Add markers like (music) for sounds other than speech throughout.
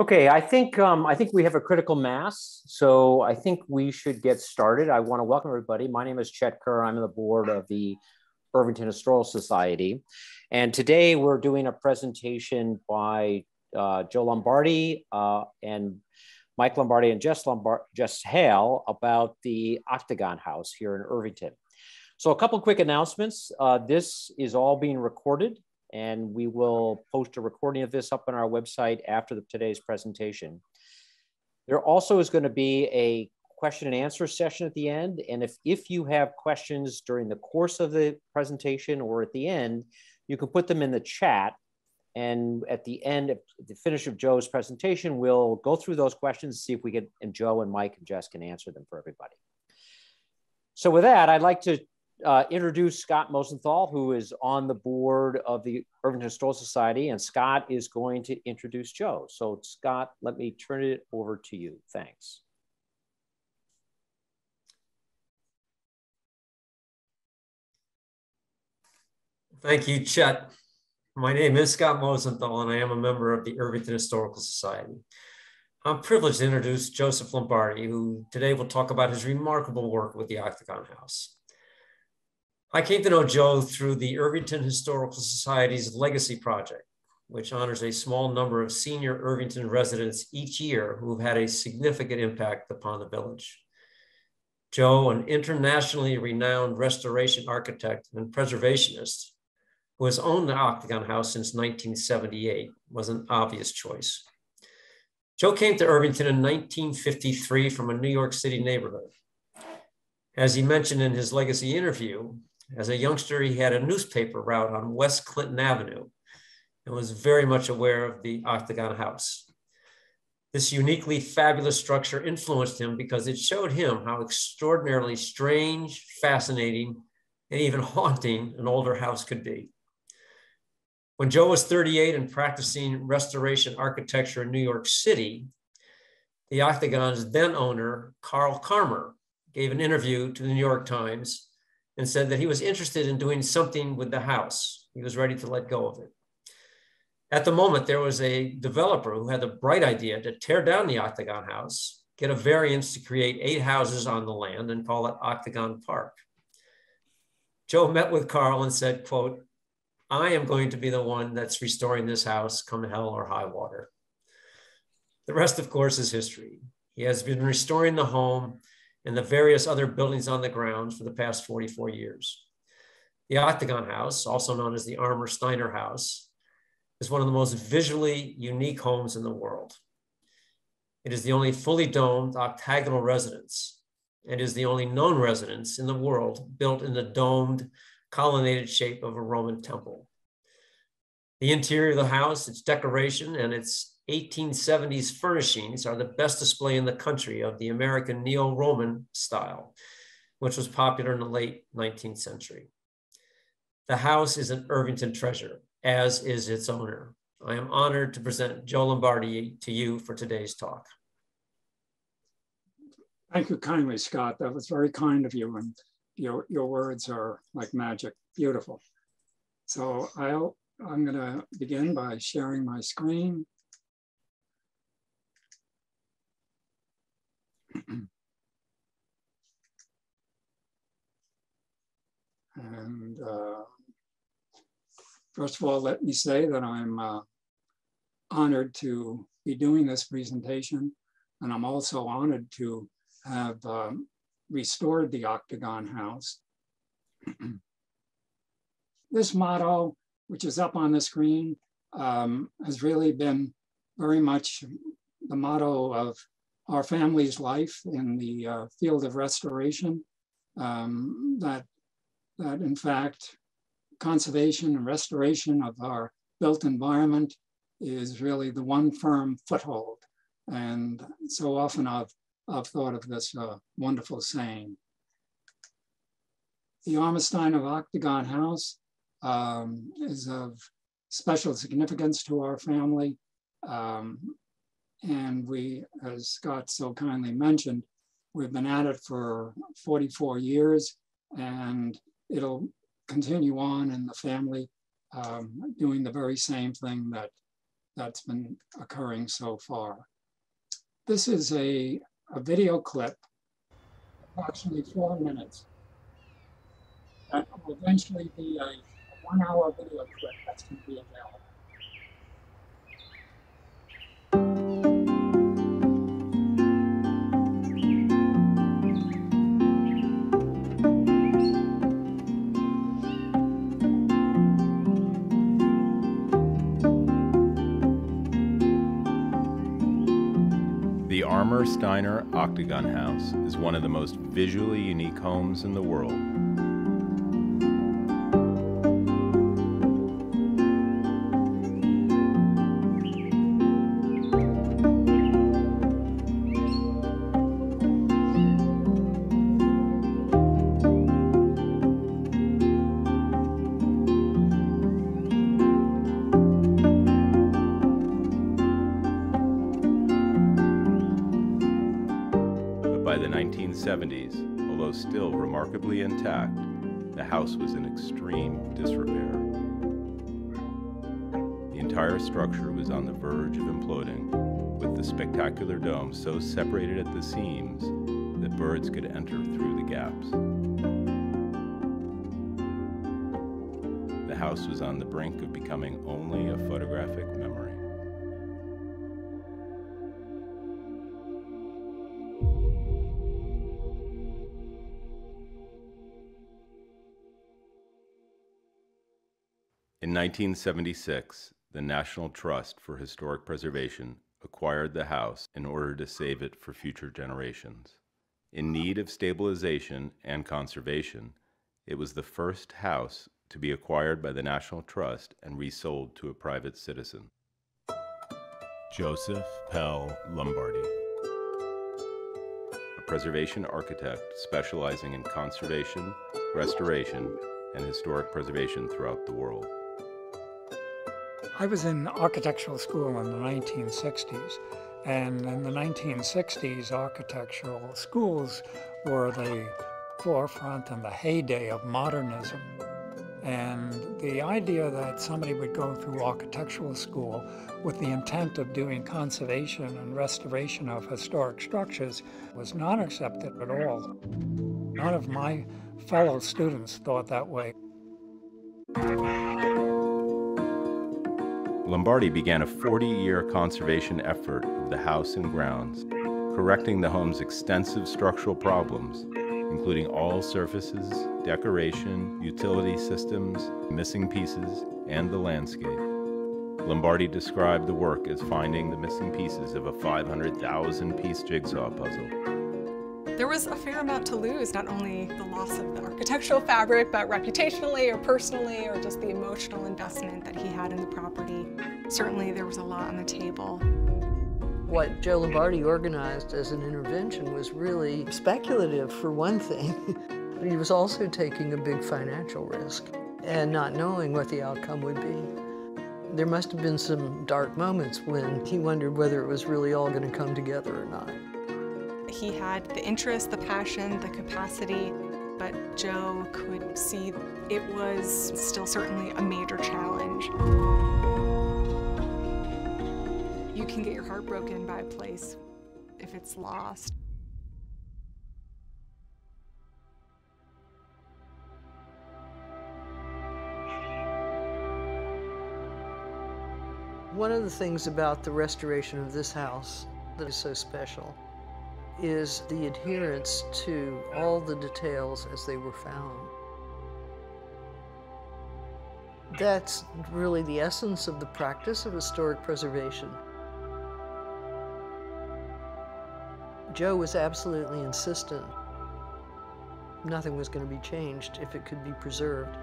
Okay, I think um, I think we have a critical mass, so I think we should get started. I want to welcome everybody. My name is Chet Kerr. I'm on the board of the Irvington Historical Society, and today we're doing a presentation by uh, Joe Lombardi uh, and Mike Lombardi and Jess Lombard Jess Hale about the Octagon House here in Irvington. So a couple quick announcements. Uh, this is all being recorded and we will post a recording of this up on our website after the, today's presentation. There also is going to be a question and answer session at the end. And if, if you have questions during the course of the presentation or at the end, you can put them in the chat. And at the end, at the finish of Joe's presentation, we'll go through those questions, and see if we can, and Joe and Mike and Jess can answer them for everybody. So with that, I'd like to uh, introduce Scott Mosenthal, who is on the board of the Irvington Historical Society, and Scott is going to introduce Joe. So, Scott, let me turn it over to you. Thanks. Thank you, Chet. My name is Scott Mosenthal, and I am a member of the Irvington Historical Society. I'm privileged to introduce Joseph Lombardi, who today will talk about his remarkable work with the Octagon House. I came to know Joe through the Irvington Historical Society's Legacy Project, which honors a small number of senior Irvington residents each year who have had a significant impact upon the village. Joe, an internationally renowned restoration architect and preservationist who has owned the Octagon House since 1978, was an obvious choice. Joe came to Irvington in 1953 from a New York City neighborhood. As he mentioned in his legacy interview, as a youngster, he had a newspaper route on West Clinton Avenue and was very much aware of the Octagon House. This uniquely fabulous structure influenced him because it showed him how extraordinarily strange, fascinating, and even haunting an older house could be. When Joe was 38 and practicing restoration architecture in New York City, the Octagon's then owner, Carl Carmer, gave an interview to the New York Times and said that he was interested in doing something with the house. He was ready to let go of it. At the moment, there was a developer who had the bright idea to tear down the Octagon House, get a variance to create eight houses on the land and call it Octagon Park. Joe met with Carl and said, quote, I am going to be the one that's restoring this house come hell or high water. The rest, of course, is history. He has been restoring the home and the various other buildings on the grounds for the past 44 years. The Octagon House, also known as the Armour Stiner House, is one of the most visually unique homes in the world. It is the only fully domed octagonal residence and is the only known residence in the world built in the domed, colonnaded shape of a Roman temple. The interior of the house, its decoration, and its 1870s furnishings are the best display in the country of the American neo-Roman style, which was popular in the late 19th century. The house is an Irvington treasure, as is its owner. I am honored to present Joe Lombardi to you for today's talk. Thank you kindly, Scott. That was very kind of you, and your, your words are like magic, beautiful. So I'll, I'm gonna begin by sharing my screen. And uh, first of all, let me say that I'm uh, honored to be doing this presentation. And I'm also honored to have um, restored the Octagon House. (clears throat) this motto, which is up on the screen, um, has really been very much the motto of our family's life in the uh, field of restoration. Um, that, that in fact, conservation and restoration of our built environment is really the one firm foothold. And so often I've, I've thought of this uh, wonderful saying. The Armour of Octagon House um, is of special significance to our family. Um, and we, as Scott so kindly mentioned, we've been at it for 44 years and it'll continue on in the family um, doing the very same thing that, that's been occurring so far. This is a, a video clip, approximately four minutes. That will eventually be a, a one hour video clip that's to be available. Armour Stiner Octagon House is one of the most visually unique homes in the world. Intact, the house was in extreme disrepair. The entire structure was on the verge of imploding, with the spectacular dome so separated at the seams that birds could enter through the gaps. The house was on the brink of becoming only a photographic memory. 1976, the National Trust for Historic Preservation acquired the house in order to save it for future generations. In need of stabilization and conservation, it was the first house to be acquired by the National Trust and resold to a private citizen. Joseph Pell Lombardi, a preservation architect specializing in conservation, restoration, and historic preservation throughout the world. I was in architectural school in the 1960s, and in the 1960s, architectural schools were the forefront and the heyday of modernism. And the idea that somebody would go through architectural school with the intent of doing conservation and restoration of historic structures was not accepted at all. None of my fellow students thought that way. Lombardi began a 40 year conservation effort of the house and grounds, correcting the home's extensive structural problems, including all surfaces, decoration, utility systems, missing pieces, and the landscape. Lombardi described the work as finding the missing pieces of a 500,000 piece jigsaw puzzle. There was a fair amount to lose, not only the loss of the architectural fabric, but reputationally or personally, or just the emotional investment that he had in the property. Certainly there was a lot on the table. What Joe Lombardi organized as an intervention was really speculative, for one thing. (laughs) he was also taking a big financial risk and not knowing what the outcome would be. There must have been some dark moments when he wondered whether it was really all going to come together or not. He had the interest, the passion, the capacity, but Joe could see it was still certainly a major challenge. You can get your heart broken by a place if it's lost. One of the things about the restoration of this house that is so special is the adherence to all the details as they were found. That's really the essence of the practice of historic preservation. Joe was absolutely insistent nothing was going to be changed if it could be preserved.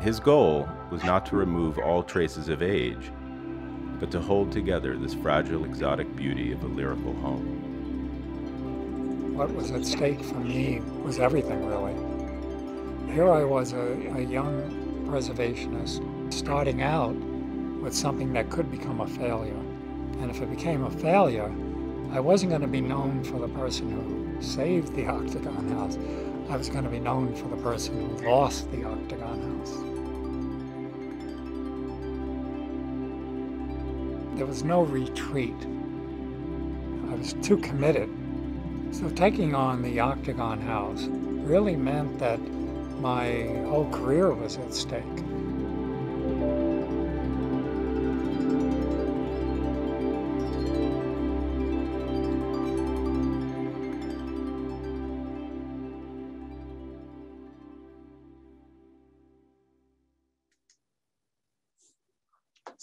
His goal was not to remove all traces of age, but to hold together this fragile, exotic beauty of a lyrical home. What was at stake for me was everything, really. Here I was, a, a young preservationist, starting out with something that could become a failure. And if it became a failure, I wasn't going to be known for the person who saved the Octagon House. I was going to be known for the person who lost the Octagon House. There was no retreat. I was too committed. So taking on the Octagon House really meant that my whole career was at stake.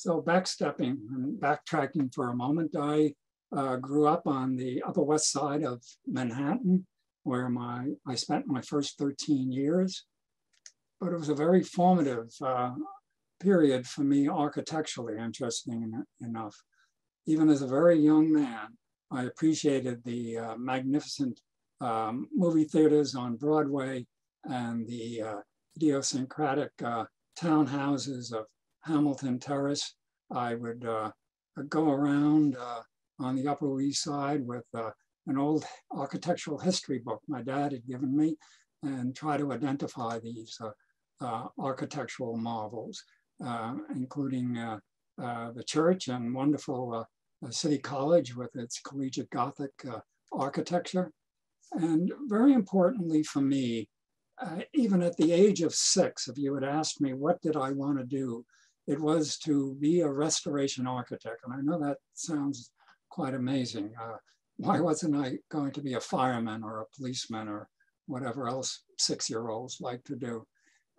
So backstepping and backtracking for a moment, I uh, grew up on the Upper West Side of Manhattan, where my I spent my first 13 years. But it was a very formative uh, period for me architecturally, interesting enough. Even as a very young man, I appreciated the uh, magnificent um, movie theaters on Broadway and the uh, idiosyncratic uh, townhouses of Hamilton Terrace. I would uh, go around uh, on the Upper East Side with uh, an old architectural history book my dad had given me and try to identify these architectural marvels, including the church and wonderful City College with its collegiate Gothic architecture. And very importantly for me, uh, even at the age of six, if you had asked me what did I want to do, it was to be a restoration architect. And I know that sounds quite amazing. Uh, why wasn't I going to be a fireman or a policeman or whatever else six-year-olds like to do?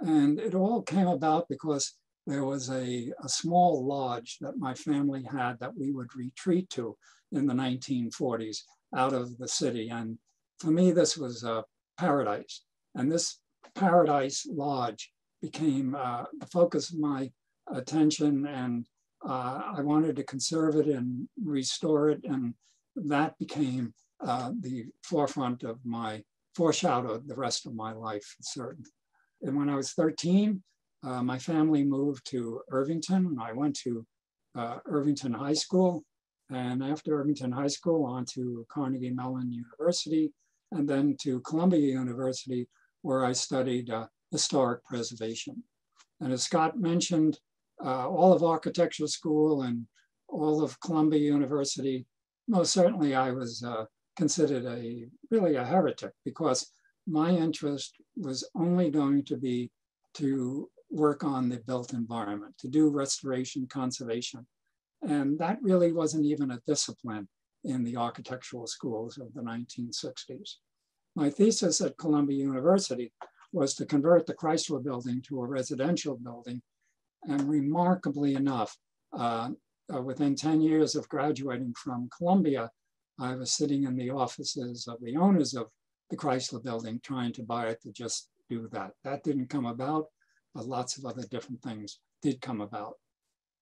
And it all came about because there was a, a small lodge that my family had that we would retreat to in the 1940s out of the city. And for me, this was a paradise. And this paradise lodge became uh, the focus of my attention and uh, I wanted to conserve it and restore it. And that became uh, the forefront of my, foreshadowed the rest of my life, certain. And when I was 13, uh, my family moved to Irvington and I went to uh, Irvington High School. And after Irvington High School, on to Carnegie Mellon University, and then to Columbia University, where I studied uh, historic preservation. And as Scott mentioned, uh, all of architecture school and all of Columbia University, most certainly I was uh, considered a really a heretic because my interest was only going to be to work on the built environment, to do restoration conservation. And that really wasn't even a discipline in the architectural schools of the 1960s. My thesis at Columbia University was to convert the Chrysler building to a residential building and remarkably enough, uh, uh, within 10 years of graduating from Columbia, I was sitting in the offices of the owners of the Chrysler building trying to buy it to just do that. That didn't come about, but lots of other different things did come about.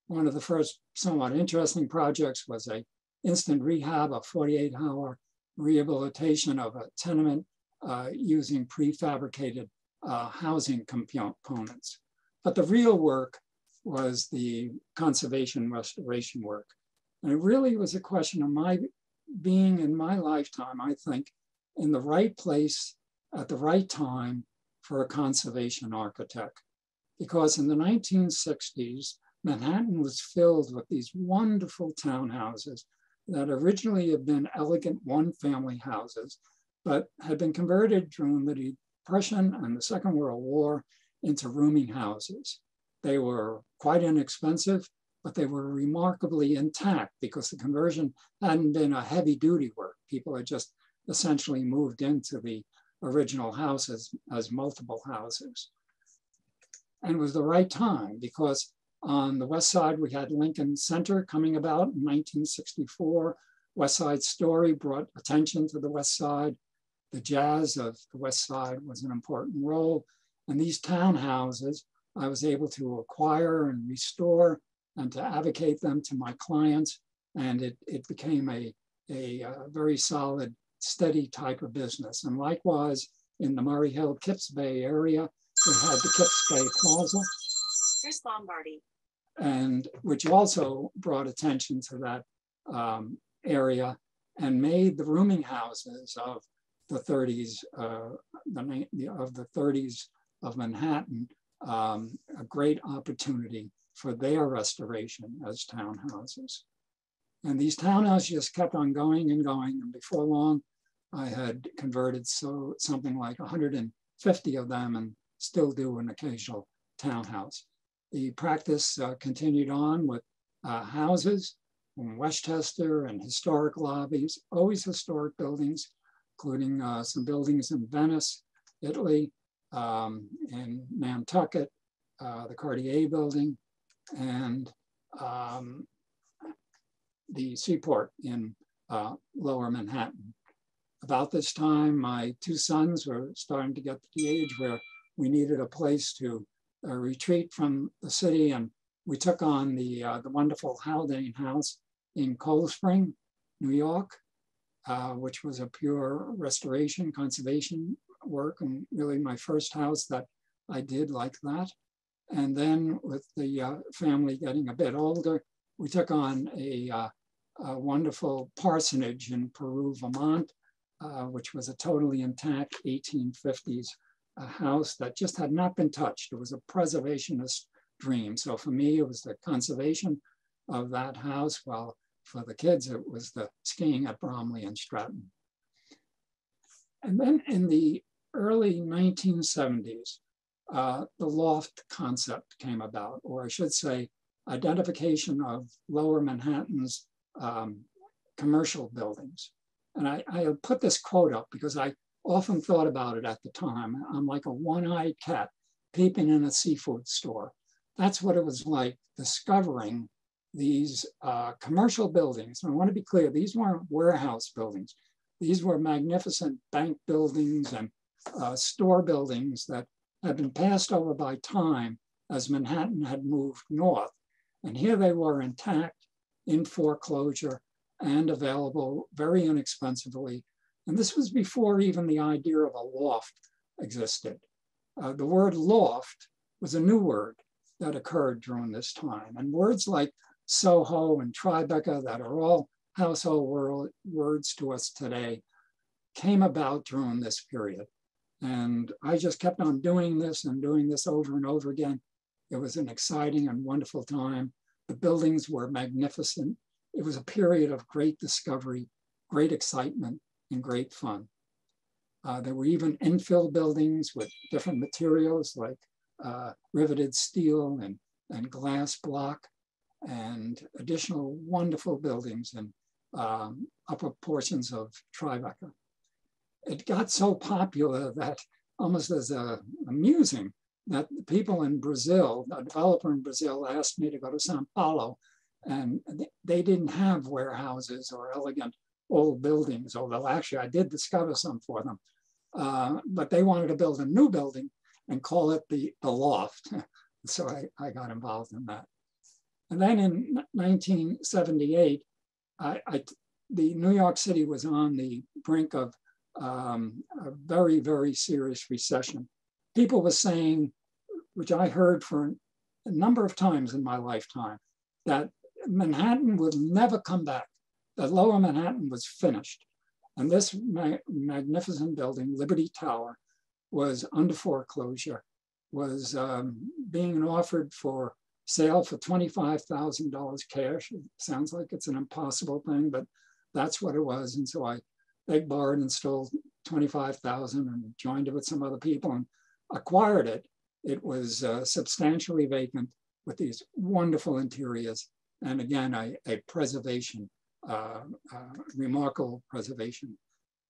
One of the first somewhat interesting projects was a instant rehab, a 48 hour rehabilitation of a tenement uh, using prefabricated uh, housing components. But the real work was the conservation restoration work. And it really was a question of my being in my lifetime, I think, in the right place at the right time for a conservation architect. Because in the 1960s, Manhattan was filled with these wonderful townhouses that originally had been elegant one family houses, but had been converted during the Depression and the Second World War into rooming houses. They were quite inexpensive, but they were remarkably intact because the conversion hadn't been a heavy duty work. People had just essentially moved into the original houses as multiple houses. And it was the right time because on the west side, we had Lincoln Center coming about in 1964. West Side Story brought attention to the west side. The jazz of the west side was an important role. And these townhouses I was able to acquire and restore and to advocate them to my clients. And it, it became a, a, a uh, very solid, steady type of business. And likewise, in the Murray Hill Kips Bay area, we had the Kips Bay Plaza. Chris Lombardi. And which also brought attention to that um, area and made the rooming houses of the 30s, uh, the, of the 30s of Manhattan um, a great opportunity for their restoration as townhouses. And these townhouses just kept on going and going. And before long, I had converted so something like 150 of them and still do an occasional townhouse. The practice uh, continued on with uh, houses in Westchester and historic lobbies, always historic buildings, including uh, some buildings in Venice, Italy, um, in Nantucket, uh, the Cartier building, and um, the seaport in uh, lower Manhattan. About this time, my two sons were starting to get to the age where we needed a place to uh, retreat from the city, and we took on the, uh, the wonderful Haldane House in Cold Spring, New York, uh, which was a pure restoration, conservation work, and really my first house that I did like that. And then with the uh, family getting a bit older, we took on a, uh, a wonderful parsonage in Peru, Vermont, uh, which was a totally intact 1850s uh, house that just had not been touched. It was a preservationist dream. So for me, it was the conservation of that house, while for the kids, it was the skiing at Bromley and Stratton. And then in the early 1970s, uh, the loft concept came about, or I should say, identification of lower Manhattan's um, commercial buildings. And I, I put this quote up because I often thought about it at the time. I'm like a one-eyed cat peeping in a seafood store. That's what it was like discovering these uh, commercial buildings. And I want to be clear, these weren't warehouse buildings. These were magnificent bank buildings and uh, store buildings that had been passed over by time as Manhattan had moved north. And here they were intact, in foreclosure, and available very inexpensively. And this was before even the idea of a loft existed. Uh, the word loft was a new word that occurred during this time. And words like Soho and Tribeca that are all household word, words to us today came about during this period. And I just kept on doing this and doing this over and over again. It was an exciting and wonderful time. The buildings were magnificent. It was a period of great discovery, great excitement, and great fun. Uh, there were even infill buildings with different materials like uh, riveted steel and, and glass block and additional wonderful buildings in um, upper portions of Tribeca it got so popular that almost as a, amusing that people in Brazil, a developer in Brazil asked me to go to Sao Paulo and they didn't have warehouses or elegant old buildings, although actually I did discover some for them. Uh, but they wanted to build a new building and call it the, the loft. (laughs) so I, I got involved in that. And then in 1978, I, I, the New York City was on the brink of um, a very, very serious recession. People were saying, which I heard for a number of times in my lifetime, that Manhattan would never come back, that lower Manhattan was finished. And this ma magnificent building, Liberty Tower, was under foreclosure, was um, being offered for sale for $25,000 cash. It sounds like it's an impossible thing, but that's what it was. And so I Big borrowed and stole 25,000 and joined it with some other people and acquired it. It was uh, substantially vacant with these wonderful interiors. And again, a, a preservation, uh, uh, remarkable preservation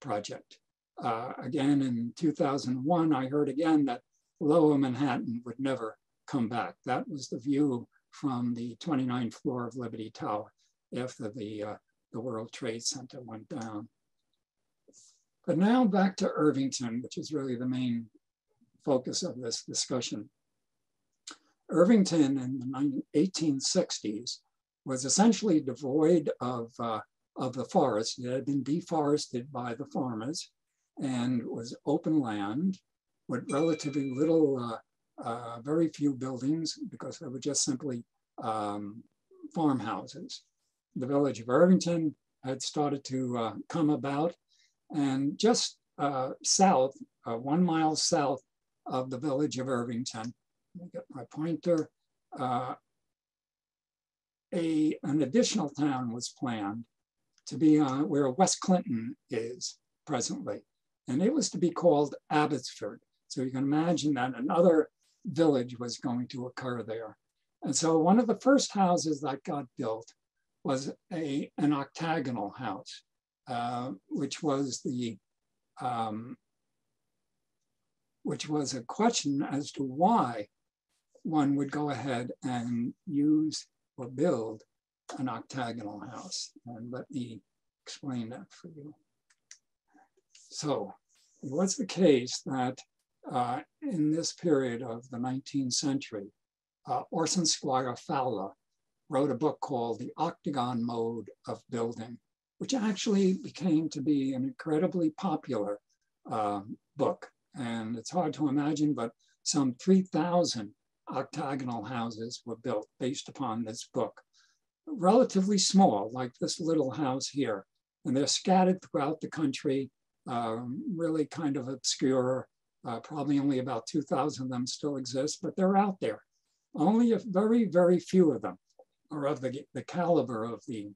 project. Uh, again, in 2001, I heard again that lower Manhattan would never come back. That was the view from the 29th floor of Liberty Tower after the, uh, the World Trade Center went down. But now back to Irvington, which is really the main focus of this discussion. Irvington in the 1860s was essentially devoid of, uh, of the forest. It had been deforested by the farmers and was open land with relatively little, uh, uh, very few buildings because they were just simply um, farmhouses. The village of Irvington had started to uh, come about and just uh, south, uh, one mile south of the village of Irvington, let me get my pointer, uh, a, an additional town was planned to be on where West Clinton is presently. And it was to be called Abbotsford. So you can imagine that another village was going to occur there. And so one of the first houses that got built was a, an octagonal house, uh, which was the um, which was a question as to why one would go ahead and use or build an octagonal house. And let me explain that for you. So it was the case that uh, in this period of the 19th century, uh, Orson Squire Fowler wrote a book called The Octagon Mode of Building, which actually became to be an incredibly popular uh, book. And it's hard to imagine, but some 3,000 octagonal houses were built based upon this book. Relatively small, like this little house here. And they're scattered throughout the country, um, really kind of obscure. Uh, probably only about 2,000 of them still exist, but they're out there. Only a very, very few of them are of the, the caliber of the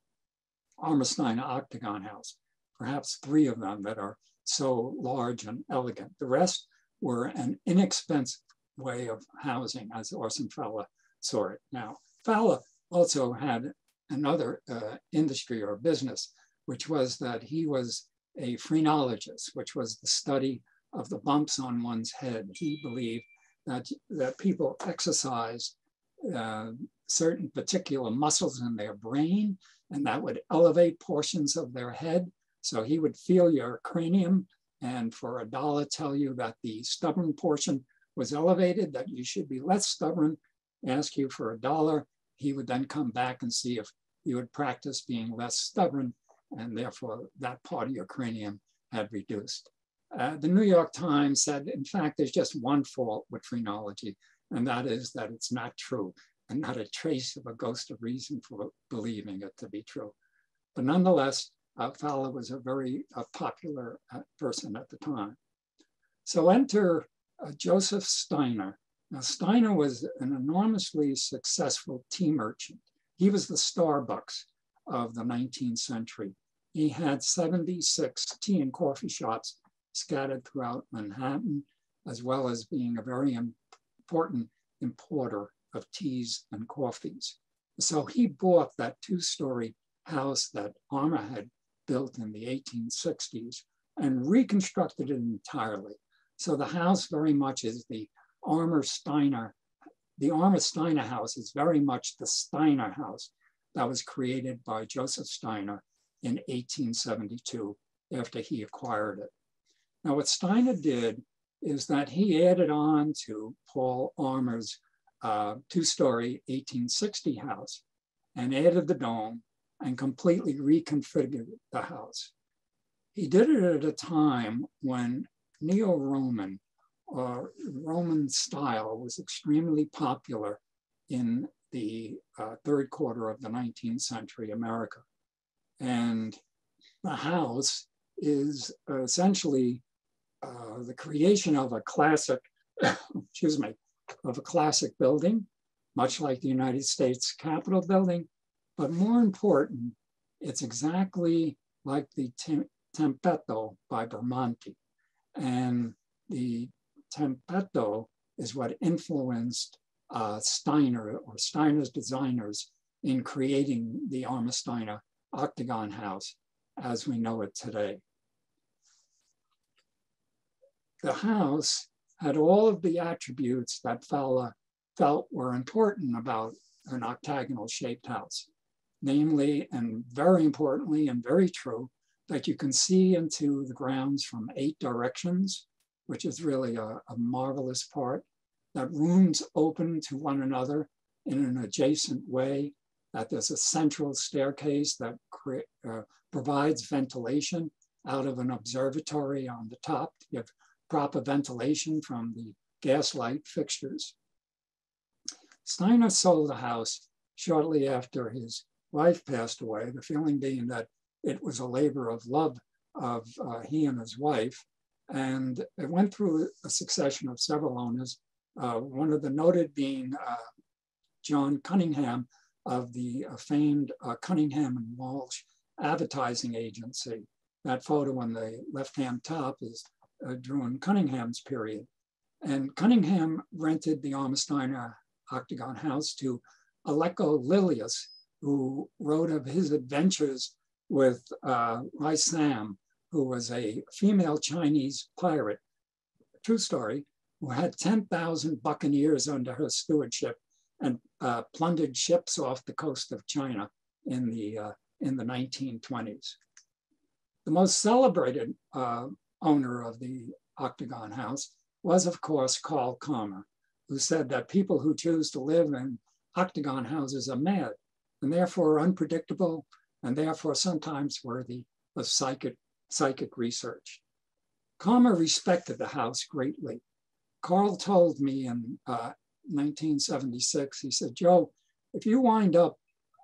Armour-Stiner Octagon House. Perhaps three of them that are so large and elegant. The rest were an inexpensive way of housing as Orson Fowler saw it. Now, Fowler also had another uh, industry or business, which was that he was a phrenologist, which was the study of the bumps on one's head. He believed that, that people exercise uh, certain particular muscles in their brain, and that would elevate portions of their head. So he would feel your cranium and for a dollar tell you that the stubborn portion was elevated, that you should be less stubborn, ask you for a dollar. He would then come back and see if you would practice being less stubborn, and therefore that part of your cranium had reduced. Uh, the New York Times said, in fact, there's just one fault with phrenology, and that is that it's not true and not a trace of a ghost of reason for believing it to be true. But nonetheless, uh, Fowler was a very uh, popular uh, person at the time. So enter uh, Joseph Stiner. Now, Stiner was an enormously successful tea merchant. He was the Starbucks of the 19th century. He had 76 tea and coffee shops scattered throughout Manhattan, as well as being a very important importer of teas and coffees. So he bought that two-story house that Armour had built in the 1860s and reconstructed it entirely. So the house very much is the Armour Stiner, the Armour Stiner house is very much the Stiner house that was created by Joseph Stiner in 1872 after he acquired it. Now what Stiner did is that he added on to Paul Armour's uh, two-story 1860 house and added the dome and completely reconfigured the house. He did it at a time when Neo-Roman or Roman style was extremely popular in the uh, third quarter of the 19th century America. And the house is essentially uh, the creation of a classic, (coughs) excuse me, of a classic building, much like the United States Capitol building. But more important, it's exactly like the Tempietto by Bramante. And the Tempietto is what influenced uh, Stiner or Stiner's designers in creating the Armour Stiner octagon house as we know it today. The house had all of the attributes that Fowler felt were important about an octagonal shaped house. Namely, and very importantly and very true, that you can see into the grounds from eight directions, which is really a, a marvelous part, that rooms open to one another in an adjacent way, that there's a central staircase that uh, provides ventilation out of an observatory on the top. You have proper ventilation from the gaslight fixtures. Stiner sold the house shortly after his wife passed away, the feeling being that it was a labor of love of uh, he and his wife. And it went through a succession of several owners, uh, one of the noted being uh, John Cunningham of the uh, famed uh, Cunningham and Walsh advertising agency. That photo on the left-hand top is uh, during Cunningham's period. And Cunningham rented the Armour-Stiner Octagon House to Aleko Lilius, who wrote of his adventures with uh, Lai Sam, who was a female Chinese pirate, true story, who had 10,000 buccaneers under her stewardship and uh, plundered ships off the coast of China in the, uh, in the 1920s. The most celebrated uh, owner of the Octagon House was, of course, Carl Carmer, who said that people who choose to live in Octagon houses are mad and therefore unpredictable and therefore sometimes worthy of psychic, psychic research. Carmer respected the house greatly. Carl told me in uh, 1976, he said, Joe, if you wind up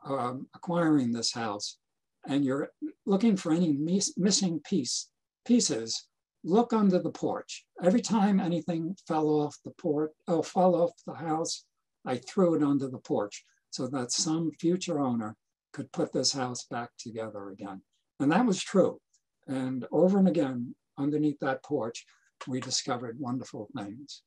um, acquiring this house and you're looking for any miss missing piece, pieces, look under the porch. Every time anything fell off the porch, oh, fell off the house, I threw it under the porch so that some future owner could put this house back together again. And that was true. And over and again, underneath that porch, we discovered wonderful things.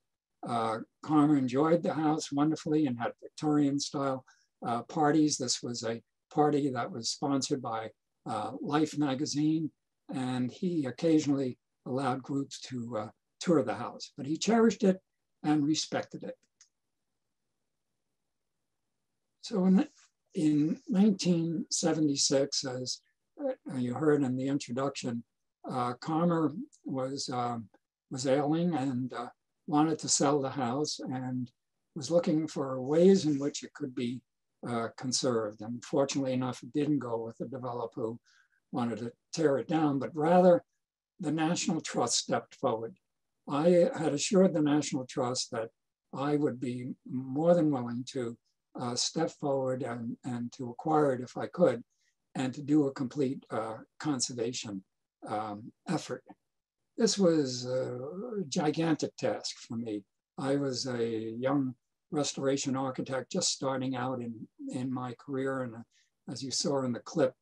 Uh, Carmer enjoyed the house wonderfully and had Victorian style uh, parties. This was a party that was sponsored by uh, Life magazine, and he occasionally allowed groups to uh, tour the house, but he cherished it and respected it. So in, in 1976, as uh, you heard in the introduction, uh, Carmer was, um, was ailing and uh, wanted to sell the house and was looking for ways in which it could be uh, conserved. And fortunately enough, it didn't go with the developer who wanted to tear it down, but rather the National Trust stepped forward. I had assured the National Trust that I would be more than willing to uh, step forward and, and to acquire it if I could, and to do a complete uh, conservation um, effort. This was a gigantic task for me. I was a young restoration architect just starting out in, in my career. And uh, as you saw in the clip,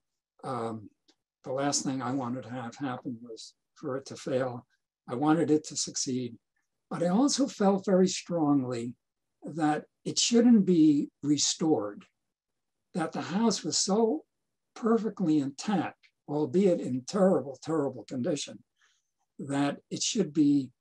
um, the last thing I wanted to have happen was for it to fail. I wanted it to succeed. But I also felt very strongly that it shouldn't be restored, that the house was so perfectly intact, albeit in terrible, terrible condition, that it should be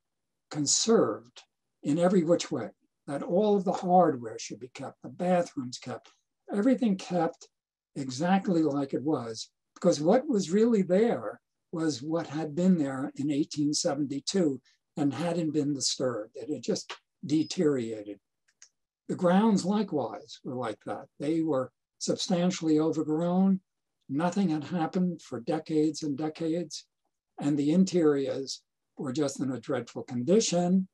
conserved in every which way, that all of the hardware should be kept, the bathrooms kept, everything kept exactly like it was, because what was really there was what had been there in 1872 and hadn't been disturbed. It had just deteriorated. The grounds likewise were like that. They were substantially overgrown. Nothing had happened for decades and decades. And the interiors were just in a dreadful condition.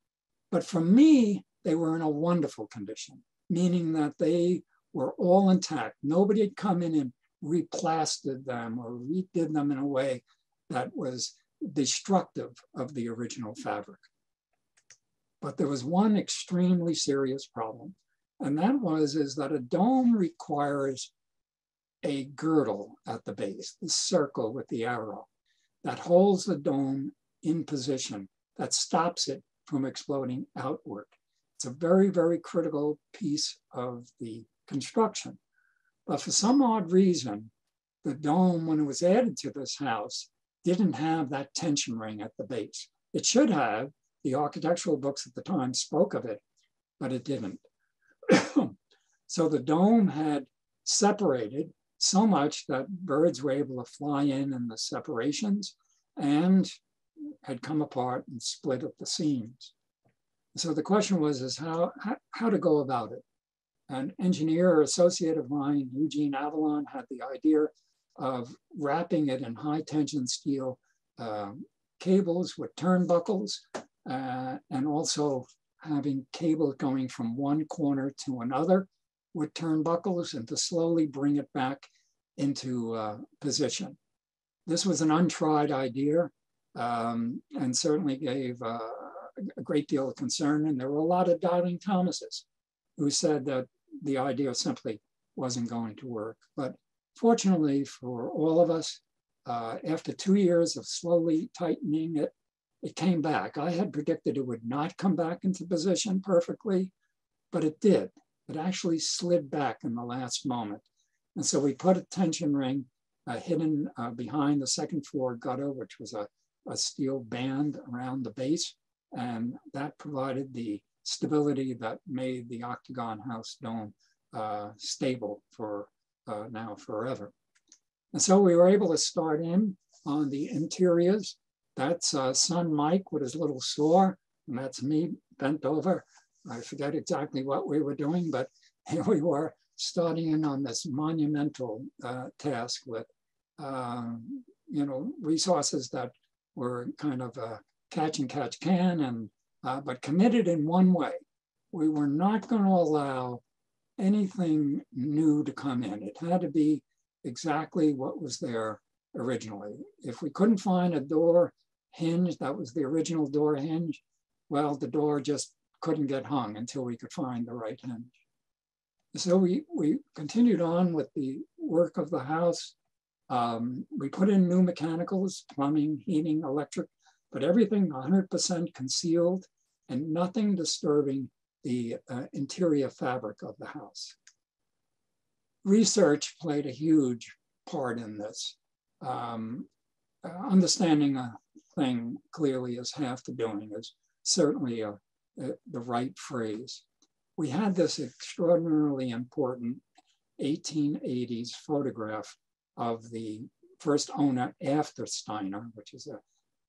But for me, they were in a wonderful condition, meaning that they were all intact. Nobody had come in and replastered them or redid them in a way that was destructive of the original fabric. But there was one extremely serious problem. And that was is that a dome requires a girdle at the base, the circle with the arrow that holds the dome in position, that stops it from exploding outward. It's a very, very critical piece of the construction. But for some odd reason, the dome, when it was added to this house, didn't have that tension ring at the base. It should have. The architectural books at the time spoke of it, but it didn't. (clears throat) so the dome had separated so much that birds were able to fly in in the separations and had come apart and split at the seams. So the question was is how, how, how to go about it. An engineer associate of mine, Eugene Avalon, had the idea of wrapping it in high tension steel uh, cables with turnbuckles uh, and also having cables going from one corner to another with turnbuckles and to slowly bring it back into uh, position. This was an untried idea um, and certainly gave uh, a great deal of concern. And there were a lot of doubting Thomases who said that the idea simply wasn't going to work. But fortunately for all of us, uh, after two years of slowly tightening it, it came back. I had predicted it would not come back into position perfectly, but it did. It actually slid back in the last moment. And so we put a tension ring uh, hidden uh, behind the second floor gutter, which was a, a steel band around the base. And that provided the stability that made the octagon house dome uh, stable for uh, now forever. And so we were able to start in on the interiors. That's uh, son Mike with his little saw, and that's me bent over. I forget exactly what we were doing, but (laughs) here we were starting in on this monumental uh, task with, uh, you know, resources that were kind of a catch and catch can, and uh, but committed in one way. We were not going to allow anything new to come in. It had to be exactly what was there originally. If we couldn't find a door hinge that was the original door hinge, well, the door just couldn't get hung until we could find the right hinge. So we, we continued on with the work of the house. Um, we put in new mechanicals, plumbing, heating, electric, but everything 100% concealed and nothing disturbing the uh, interior fabric of the house. Research played a huge part in this. Um, uh, understanding a thing clearly is half the doing is certainly a, a, the right phrase. We had this extraordinarily important 1880s photograph of the first owner after Stiner, which is a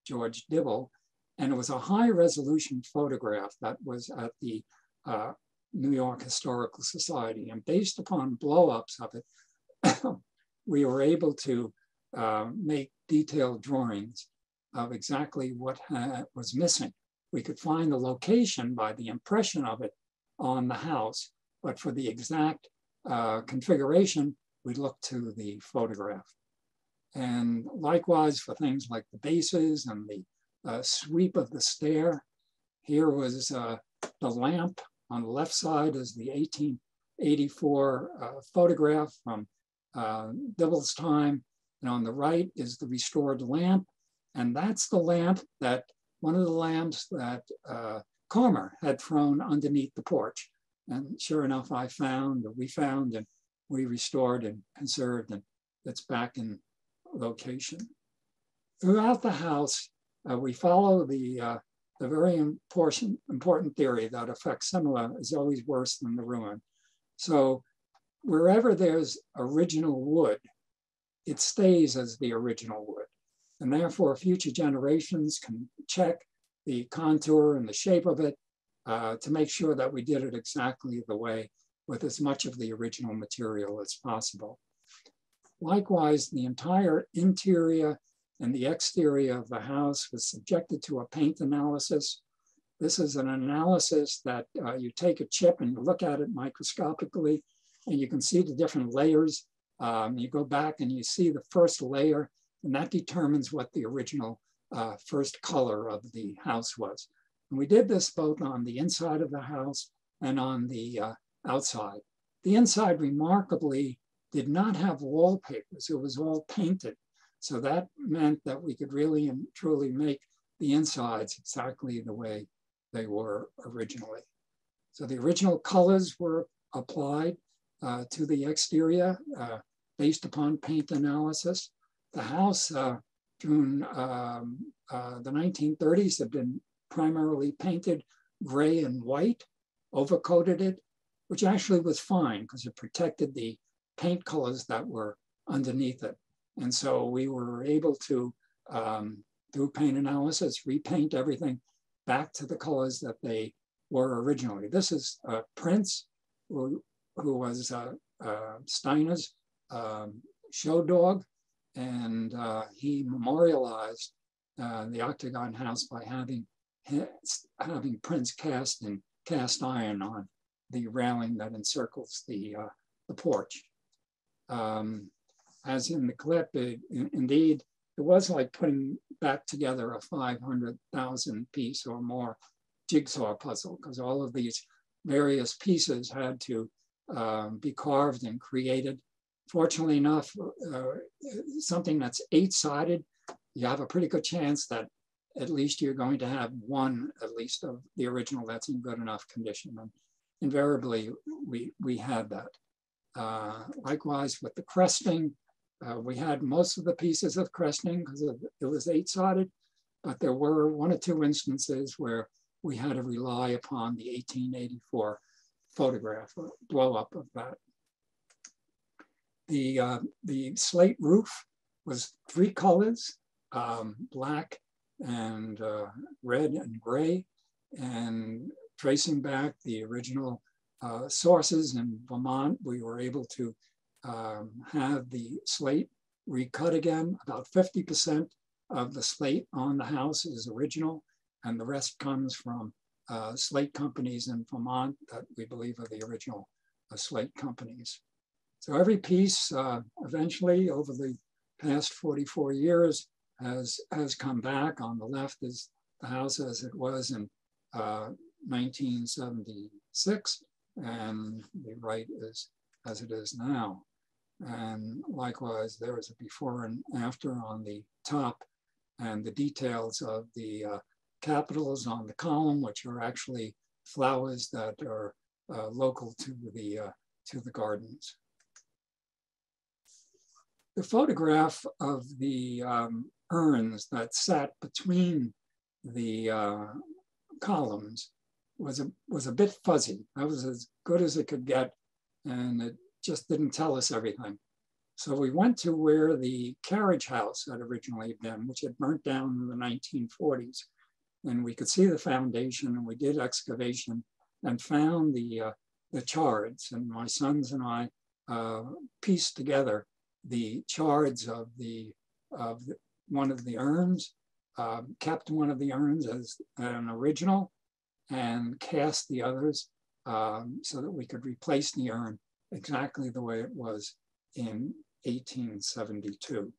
George Dibble, and it was a high resolution photograph that was at the uh, New York Historical Society. And based upon blowups of it, (coughs) we were able to uh, make detailed drawings of exactly what was missing. We could find the location by the impression of it on the house, but for the exact uh, configuration, we looked to the photograph. And likewise for things like the bases and the uh, sweep of the stair, here was uh, the lamp on the left side is the 1884 uh, photograph from uh, Dibble's time. And on the right is the restored lamp. And that's the lamp that, one of the lamps that uh, Carmer had thrown underneath the porch. And sure enough, I found, we found, and we restored and conserved, and it's back in location. Throughout the house, uh, we follow the uh, the very important, important theory that a similar is always worse than the ruin. So wherever there's original wood, it stays as the original wood. And therefore future generations can check the contour and the shape of it uh, to make sure that we did it exactly the way with as much of the original material as possible. Likewise, the entire interior and the exterior of the house was subjected to a paint analysis. This is an analysis that uh, you take a chip and you look at it microscopically and you can see the different layers. Um, you go back and you see the first layer and that determines what the original uh, first color of the house was. And we did this both on the inside of the house and on the uh, outside. The inside remarkably did not have wallpapers. It was all painted. So that meant that we could really and truly make the insides exactly the way they were originally. So the original colors were applied uh, to the exterior uh, based upon paint analysis. The house uh, during um, uh, the 1930s had been primarily painted gray and white, overcoated it, which actually was fine because it protected the paint colors that were underneath it. And so we were able to, um, through paint analysis, repaint everything back to the colors that they were originally. This is uh, Prince, who, who was uh, uh, Stiner's um, show dog, and uh, he memorialized uh, the Octagon House by having having Prince cast in cast iron on the railing that encircles the uh, the porch. Um, as in the clip, it, indeed, it was like putting back together a 500,000 piece or more jigsaw puzzle because all of these various pieces had to um, be carved and created. Fortunately enough, uh, something that's eight-sided, you have a pretty good chance that at least you're going to have one, at least of the original that's in good enough condition. And invariably, we, we had that. Uh, likewise with the cresting, uh, we had most of the pieces of cresting because it was eight-sided, but there were one or two instances where we had to rely upon the 1884 photograph, blow up of that. The, uh, the slate roof was three colors, um, black and uh, red and gray, and tracing back the original uh, sources in Vermont, we were able to um, have the slate recut again. About 50% of the slate on the house is original, and the rest comes from uh, slate companies in Vermont that we believe are the original uh, slate companies. So every piece uh, eventually over the past 44 years has, has come back. On the left is the house as it was in 1976 uh, and the right is as it is now. And likewise, there is a before and after on the top and the details of the uh, capitals on the column, which are actually flowers that are uh, local to the, uh, to the gardens. The photograph of the um, urns that sat between the uh, columns was a, was a bit fuzzy. That was as good as it could get, and it just didn't tell us everything. So we went to where the carriage house had originally been, which had burnt down in the 1940s and we could see the foundation and we did excavation and found the, uh, the chards. And my sons and I uh, pieced together the chards of the, of the, one of the urns, uh, kept one of the urns as an original and cast the others um, so that we could replace the urn exactly the way it was in 1872.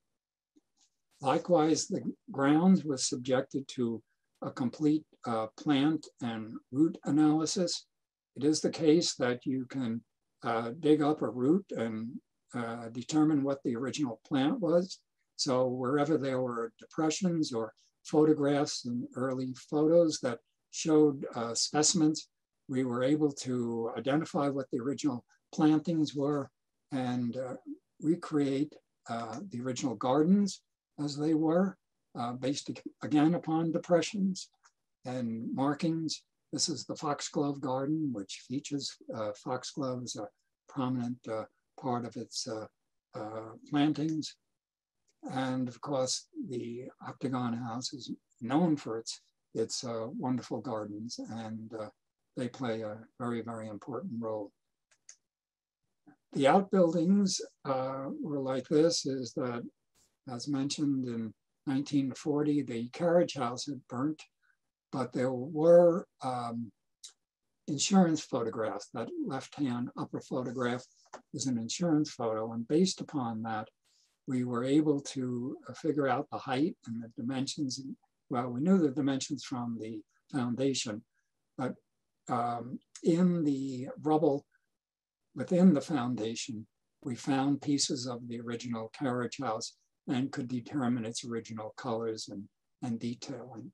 Likewise, the grounds was subjected to a complete uh, plant and root analysis. It is the case that you can uh, dig up a root and uh, determine what the original plant was. So wherever there were depressions or photographs and early photos that showed uh, specimens, we were able to identify what the original plantings were and uh, recreate uh, the original gardens as they were uh, based again upon depressions and markings. This is the foxglove garden, which features uh, foxglove as a prominent uh, part of its plantings. And of course, the Octagon House is known for its, its uh, wonderful gardens, and they play a very, very important role. The outbuildings were like this, is that, as mentioned in 1940, the carriage house had burnt, but there were um, insurance photographs. That left-hand upper photograph is an insurance photo, and based upon that, we were able to uh, figure out the height and the dimensions. Well, we knew the dimensions from the foundation, but um, in the rubble within the foundation, we found pieces of the original carriage house and could determine its original colors and, and detailing.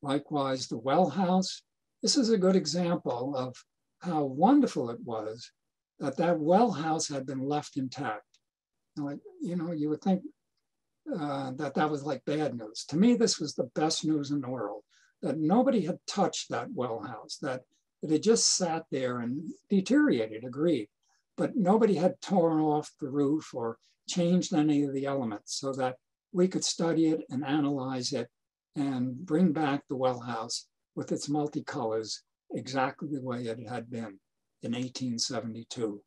Likewise, the well house. This is a good example of how wonderful it was that that well house had been left intact. You know, you would think uh, that that was like bad news. To me, this was the best news in the world, that nobody had touched that well house, that it had just sat there and deteriorated, agreed, but nobody had torn off the roof or changed any of the elements so that we could study it and analyze it and bring back the well house with its multicolors exactly the way it had been in 1872.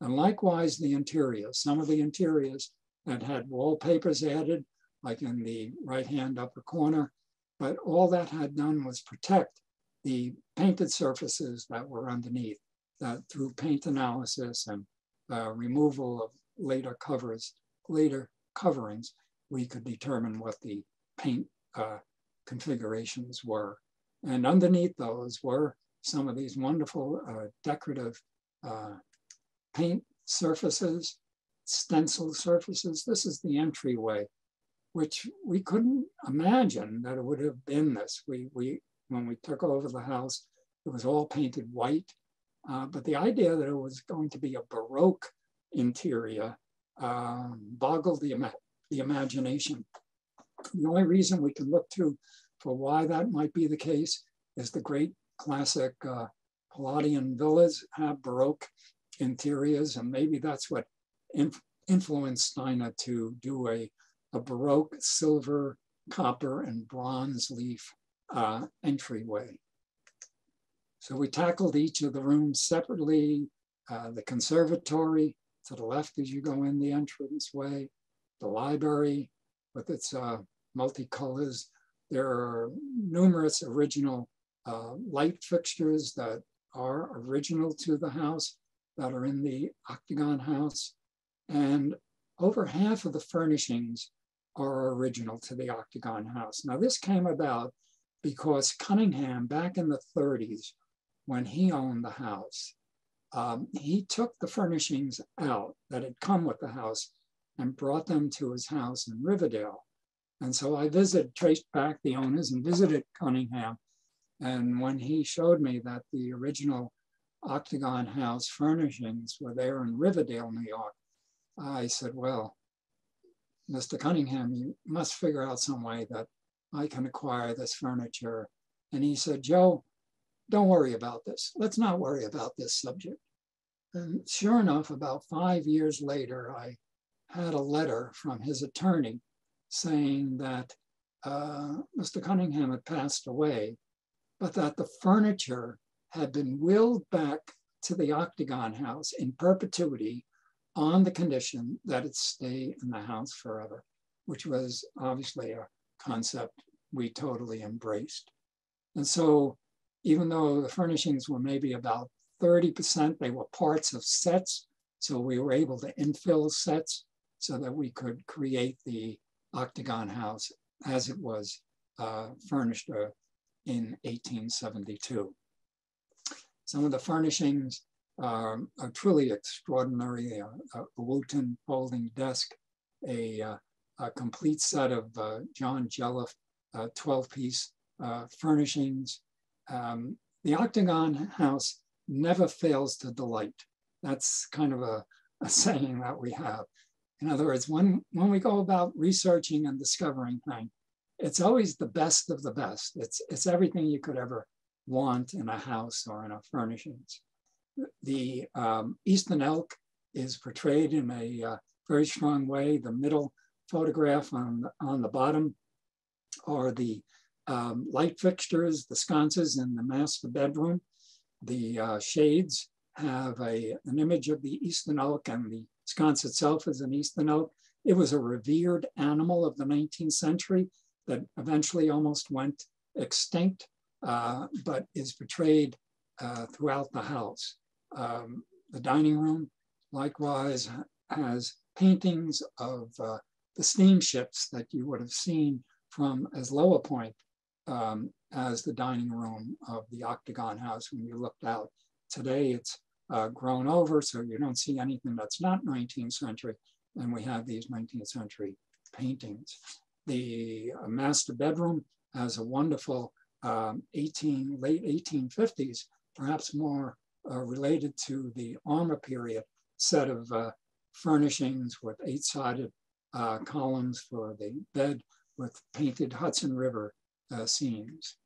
And likewise, the interiors. Some of the interiors had had wallpapers added, like in the right-hand upper corner, but all that had done was protect the painted surfaces that were underneath that through paint analysis and uh, removal of later covers, later coverings, we could determine what the paint uh, configurations were. And underneath those were some of these wonderful uh, decorative uh, paint surfaces, stencil surfaces. This is the entryway, which we couldn't imagine that it would have been this. We, we when we took over the house, it was all painted white. Uh, but the idea that it was going to be a Baroque interior um, boggled the, ima the imagination. The only reason we can look to for why that might be the case is the great classic uh, Palladian villas have Baroque interiors, and maybe that's what inf influenced Stiner to do a, a Baroque silver, copper, and bronze leaf uh, entryway. So we tackled each of the rooms separately. Uh, the conservatory to the left as you go in the entrance way, the library with its uh, multicolors. There are numerous original uh, light fixtures that are original to the house that are in the Octagon house. And over half of the furnishings are original to the Octagon house. Now this came about because Cunningham back in the 30s, when he owned the house, um, he took the furnishings out that had come with the house and brought them to his house in Riverdale. And so I visited, traced back the owners and visited Cunningham. And when he showed me that the original Octagon House furnishings were there in Riverdale, New York, I said, well, Mr. Cunningham, you must figure out some way that I can acquire this furniture. And he said, Joe, don't worry about this. Let's not worry about this subject. And sure enough, about five years later, I had a letter from his attorney saying that uh, Mr. Cunningham had passed away, but that the furniture had been willed back to the Octagon House in perpetuity on the condition that it stay in the house forever, which was obviously a concept we totally embraced. And so even though the furnishings were maybe about 30%, they were parts of sets. So we were able to infill sets so that we could create the octagon house as it was uh, furnished uh, in 1872. Some of the furnishings are truly extraordinary. Uh, a Wooton folding desk, a, uh, a complete set of uh, John Jelliff 12-piece uh, furnishings. Um, the Octagon House never fails to delight. That's kind of a, a saying that we have. In other words, when, when we go about researching and discovering things, it's always the best of the best. It's, it's everything you could ever want in a house or in a furnishings. The um, Eastern elk is portrayed in a uh, very strong way. The middle photograph on, on the bottom are the um, light fixtures, the sconces in the master bedroom. The uh, shades have a, an image of the Eastern elk and the sconce itself is an Eastern elk. It was a revered animal of the 19th century that eventually almost went extinct uh, but is portrayed uh, throughout the house. Um, the dining room likewise has paintings of uh, the steamships that you would have seen from as low a point um, as the dining room of the Octagon House when you looked out. Today it's uh, grown over, so you don't see anything that's not 19th century, and we have these 19th century paintings. The uh, master bedroom has a wonderful um, 18, late 1850s, perhaps more uh, related to the Armour period set of uh, furnishings with eight-sided uh, columns for the bed with painted Hudson River uh, scenes.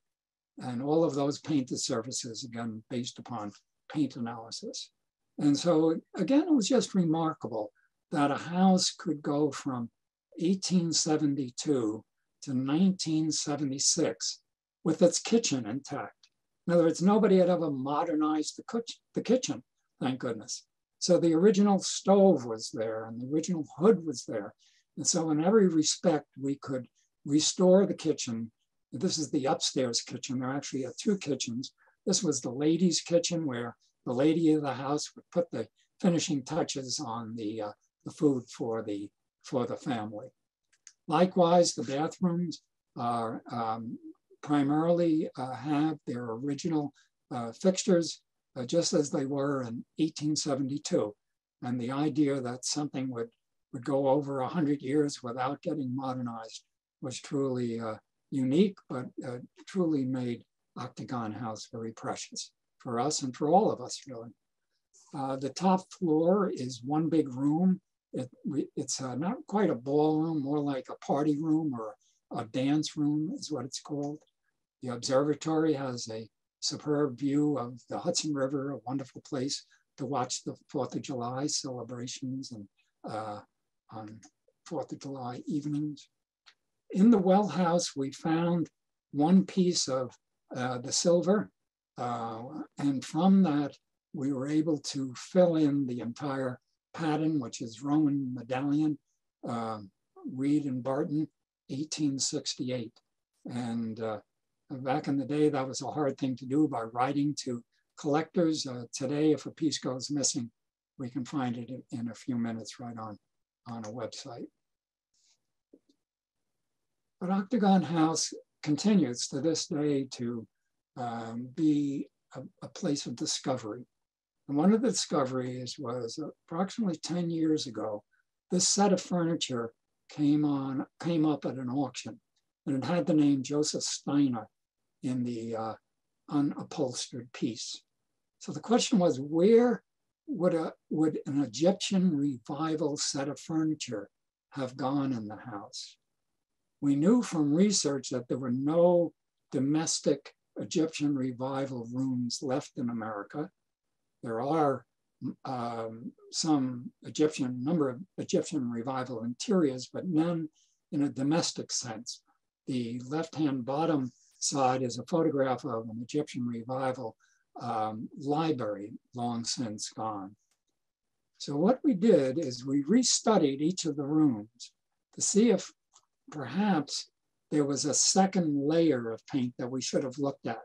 And all of those painted surfaces, again, based upon paint analysis. And so again, it was just remarkable that a house could go from 1872 to 1976 with its kitchen intact. In other words, nobody had ever modernized the, the kitchen, thank goodness. So the original stove was there and the original hood was there. And so in every respect, we could restore the kitchen. This is the upstairs kitchen. There actually are two kitchens. This was the ladies' kitchen where the lady of the house would put the finishing touches on the, uh, the food for the, for the family. Likewise, the bathrooms are um, primarily uh, have their original uh, fixtures uh, just as they were in 1872. And the idea that something would, would go over 100 years without getting modernized was truly unique, but truly made Octagon House very precious for us and for all of us, really. Uh, the top floor is one big room. It, it's uh, not quite a ballroom, more like a party room or a dance room is what it's called. The observatory has a superb view of the Hudson River, a wonderful place to watch the Fourth of July celebrations and uh, on Fourth of July evenings. In the well house, we found one piece of uh, the silver, uh, and from that, we were able to fill in the entire pattern, which is Roman medallion, uh, Reed and Barton, 1868. And uh, back in the day, that was a hard thing to do by writing to collectors. Uh, today, if a piece goes missing, we can find it in a few minutes right on, on a website. But Octagon House continues to this day to um, be a, a, place of discovery. And one of the discoveries was approximately 10 years ago, this set of furniture came on came up at an auction and it had the name Joseph Stiner in the uh, unupholstered piece. So the question was, where would, a, would an Egyptian revival set of furniture have gone in the house? We knew from research that there were no domestic Egyptian revival rooms left in America. There are um, some Egyptian, number of Egyptian revival interiors, but none in a domestic sense. The left-hand bottom side is a photograph of an Egyptian revival um, library long since gone. So what we did is we restudied each of the rooms to see if perhaps there was a second layer of paint that we should have looked at.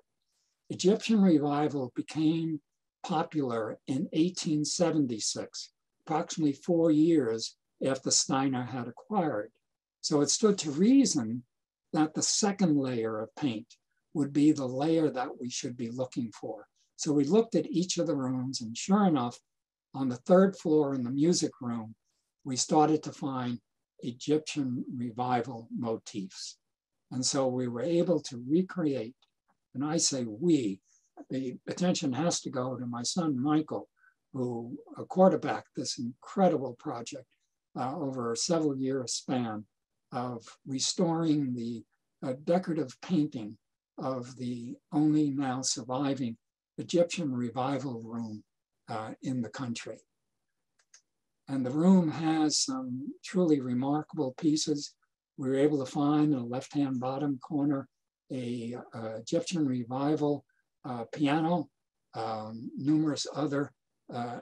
Egyptian revival became popular in 1876, approximately four years after Stiner had acquired. So it stood to reason that the second layer of paint would be the layer that we should be looking for. So we looked at each of the rooms and sure enough, on the third floor in the music room, we started to find Egyptian revival motifs. And so we were able to recreate, and I say we, the attention has to go to my son, Michael, who quarterbacked this incredible project uh, over a several year span of restoring the uh, decorative painting of the only now surviving Egyptian revival room uh, in the country. And the room has some truly remarkable pieces. We were able to find in the left-hand bottom corner a, uh, Egyptian revival uh, piano, um, numerous other uh,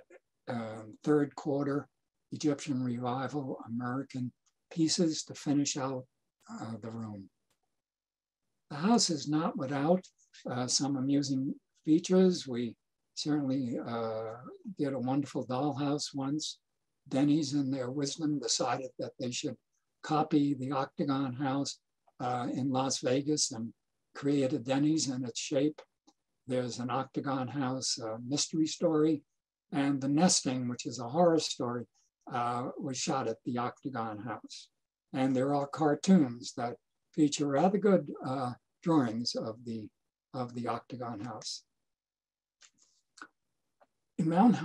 um, third quarter Egyptian revival American pieces to finish out uh, the room. The house is not without uh, some amusing features. We certainly uh, did a wonderful dollhouse once. Denny's in their wisdom decided that they should copy the Octagon House uh, in Las Vegas and create a Denny's in its shape. There's an Octagon House uh, mystery story and The Nesting, which is a horror story, uh, was shot at the Octagon House. And there are cartoons that feature rather good uh, drawings of the, of the Octagon House. In Mount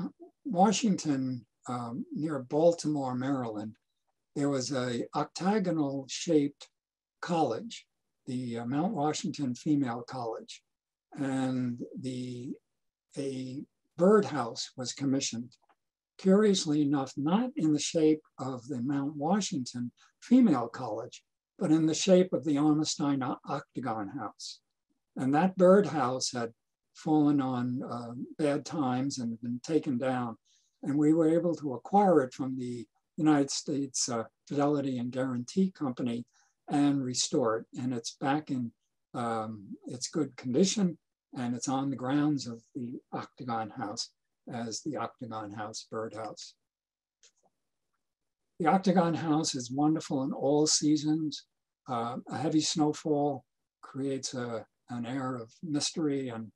Washington, um, near Baltimore, Maryland, there was a octagonal shaped college, the uh, Mount Washington Female College. And the, a birdhouse was commissioned curiously enough, not in the shape of the Mount Washington Female College, but in the shape of the Armour-Stiner Octagon House. And that birdhouse had fallen on uh, bad times and been taken down. And we were able to acquire it from the United States uh, Fidelity and Guarantee Company and restore it. And it's back in um, its good condition and it's on the grounds of the Octagon House as the Octagon House birdhouse. The Octagon House is wonderful in all seasons. Uh, a heavy snowfall creates a, an air of mystery and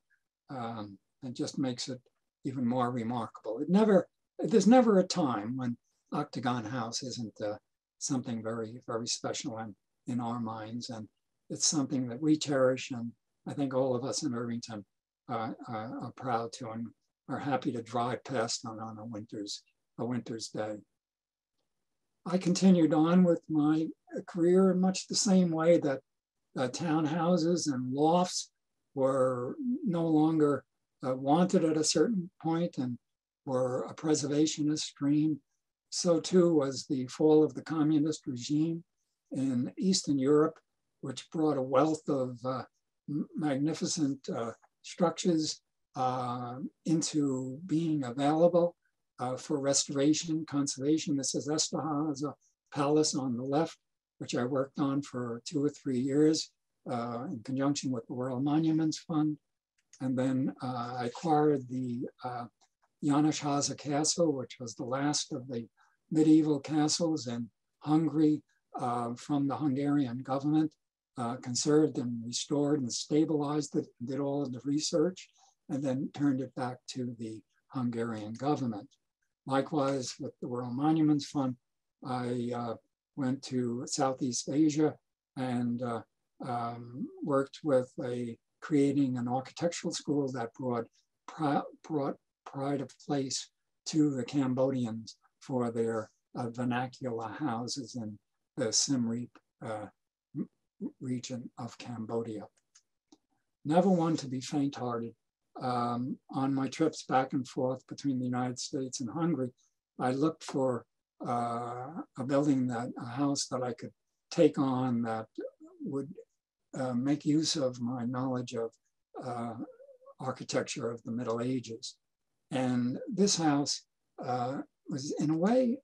Um, it just makes it even more remarkable. It never, there's never a time when Octagon House isn't uh, something very, very special in, in our minds. And it's something that we cherish. And I think all of us in Irvington uh, are proud to and are happy to drive past on, on a winter's, a winter's day. I continued on with my career in much the same way that uh, townhouses and lofts were no longer uh, wanted at a certain point and were a preservationist dream. So too was the fall of the communist regime in Eastern Europe, which brought a wealth of uh, magnificent uh, structures into being available uh, for restoration, conservation. This is Esterhazy Palace on the left, which I worked on for two or three years uh, in conjunction with the World Monuments Fund. And then uh, I acquired the János Castle, which was the last of the medieval castles in Hungary uh, from the Hungarian government, uh, conserved and restored and stabilized it, did all of the research, and then turned it back to the Hungarian government. Likewise, with the World Monuments Fund, I uh, went to Southeast Asia and uh, um, worked with a creating an architectural school that brought, brought pride of place to the Cambodians for their uh, vernacular houses in the Siem Reap uh, region of Cambodia. Never one to be faint-hearted. Um, on my trips back and forth between the United States and Hungary, I looked for uh, a building that, a house that I could take on that would uh, make use of my knowledge of uh, architecture of the Middle Ages. And this house uh, was in a way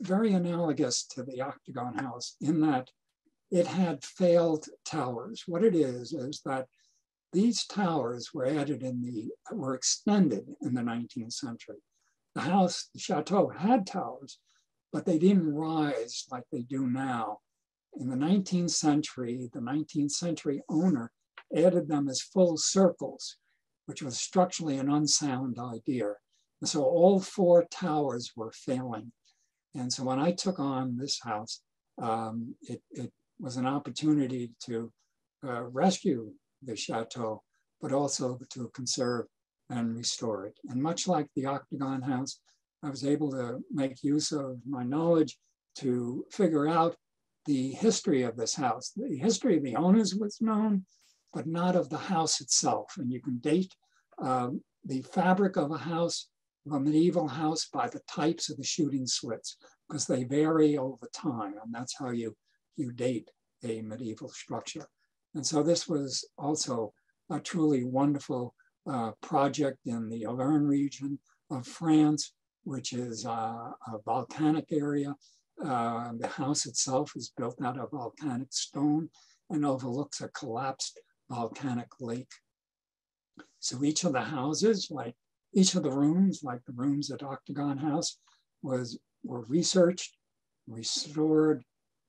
very analogous to the Octagon House in that it had failed towers. What it is, is that these towers were added in the, were extended in the 19th century. The house, the chateau had towers, but they didn't rise like they do now in the 19th century, the 19th century owner added them as full circles, which was structurally an unsound idea. And so all four towers were failing. And so when I took on this house, um, it, it, was an opportunity to uh, rescue the chateau, but also to conserve and restore it. And much like the Octagon House, I was able to make use of my knowledge to figure out the history of this house. The history of the owners was known, but not of the house itself. And you can date um, the fabric of a house, of a medieval house, by the types of the shooting slits, because they vary over time. And that's how you, you date a medieval structure. And so this was also a truly wonderful uh, project in the Auvergne region of France, which is uh, a volcanic area uh, the house itself is built out of volcanic stone and overlooks a collapsed volcanic lake. So each of the houses, like each of the rooms, like the rooms at Octagon House, was were researched, restored,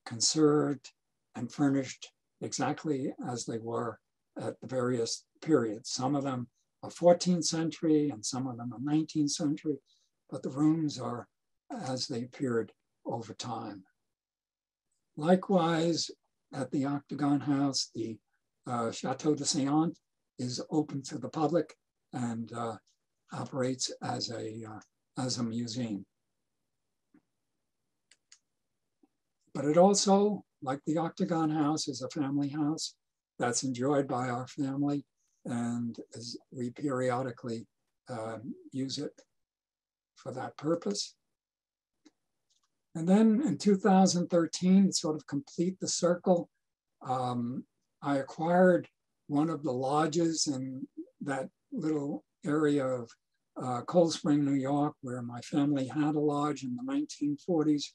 conserved, and furnished exactly as they were at the various periods. Some of them are 14th century and some of them are 19th century, but the rooms are as they appeared over time. Likewise, at the Octagon House, the uh, Chateau de Saillant is open to the public and uh, operates as a, uh, as a museum. But it also, like the Octagon House, is a family house that's enjoyed by our family and we periodically um, use it for that purpose. And then in 2013, sort of complete the circle, um, I acquired one of the lodges in that little area of uh, Cold Spring, New York, where my family had a lodge in the 1940s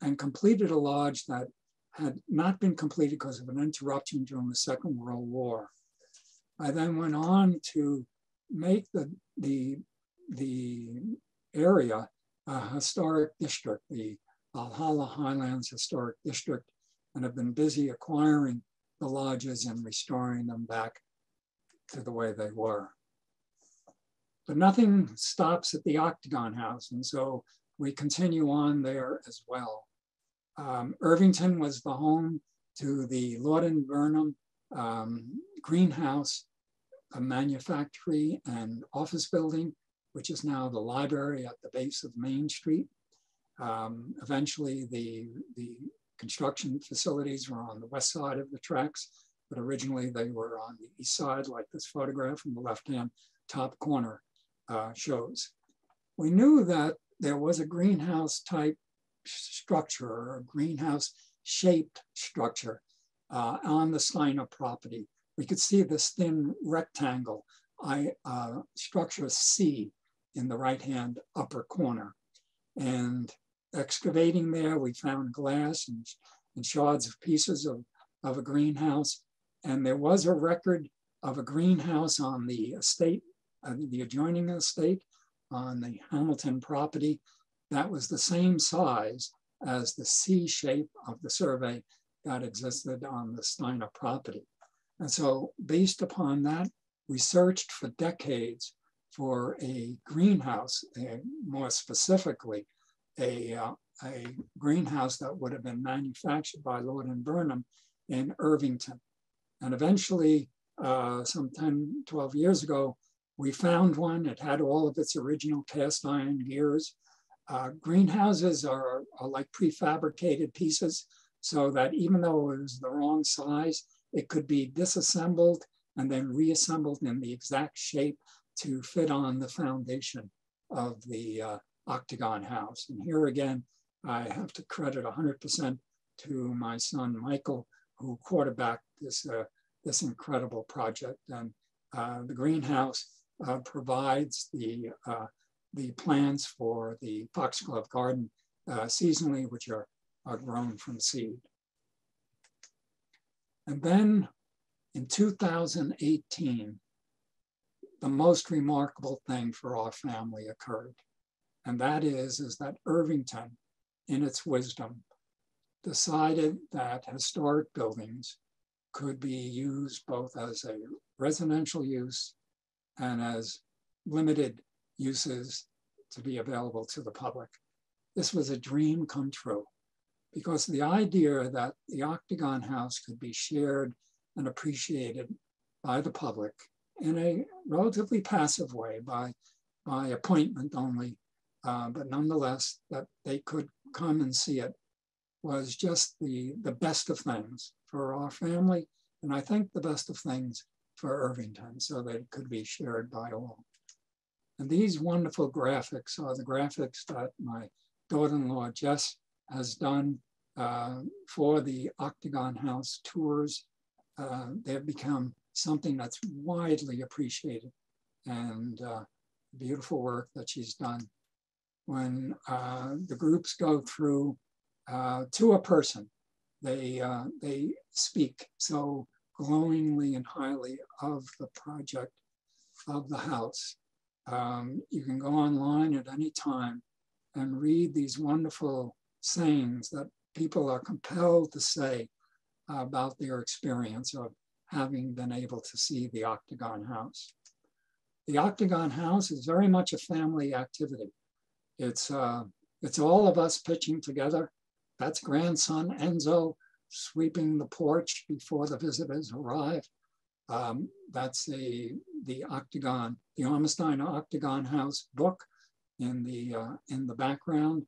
and completed a lodge that had not been completed because of an interruption during the Second World War. I then went on to make the, the, the area a historic district, the Valhalla Highlands Historic District and have been busy acquiring the lodges and restoring them back to the way they were. but nothing stops at the Octagon House. And so we continue on there as well. Um, Irvington was the home to the Lord and Burnham um, greenhouse, a manufactory and office building, which is now the library at the base of Main Street. Um, eventually, the, the construction facilities were on the west side of the tracks, but originally they were on the east side, like this photograph from the left-hand top corner uh, shows. We knew that there was a greenhouse type structure or greenhouse shaped structure uh, on the Stiner property. We could see this thin rectangle, I, uh, structure C in the right-hand upper corner. And excavating there, we found glass and, and shards of pieces of, of a greenhouse. And there was a record of a greenhouse on the estate, uh, the adjoining estate on the Hamilton property. That was the same size as the C shape of the survey that existed on the Stiner property. And so based upon that, we searched for decades for a greenhouse, more specifically, a, uh, a greenhouse that would have been manufactured by Lord and Burnham in Irvington. And eventually, uh, some 10, 12 years ago, we found one. It had all of its original cast iron gears. Uh, greenhouses are, are like prefabricated pieces so that even though it was the wrong size, it could be disassembled and then reassembled in the exact shape to fit on the foundation of the uh, octagon house. And here again, I have to credit 100% to my son, Michael, who quarterbacked this, uh, this incredible project. And uh, the greenhouse uh, provides the, uh, the plans for the Foxglove Garden uh, seasonally, which are, are grown from seed. And then in 2018, the most remarkable thing for our family occurred. And that is, is that Irvington, in its wisdom, decided that historic buildings could be used both as a residential use and as limited uses to be available to the public. This was a dream come true because the idea that the Octagon House could be shared and appreciated by the public in a relatively passive way by, by appointment only, uh, but nonetheless that they could come and see it was just the, the best of things for our family. And I think the best of things for Irvington so that it could be shared by all. And these wonderful graphics are the graphics that my daughter-in-law Jess has done uh, for the Octagon House tours. Uh, they've become something that's widely appreciated and uh, beautiful work that she's done. When uh, the groups go through uh, to a person, they, uh, they speak so glowingly and highly of the project of the house. Um, you can go online at any time and read these wonderful sayings that people are compelled to say about their experience of having been able to see the Octagon House. The Octagon House is very much a family activity. It's, uh, it's all of us pitching together. That's grandson Enzo sweeping the porch before the visitors arrive. Um, that's the, the Octagon, the Armour-Stiner Octagon House book in the, uh, in the background,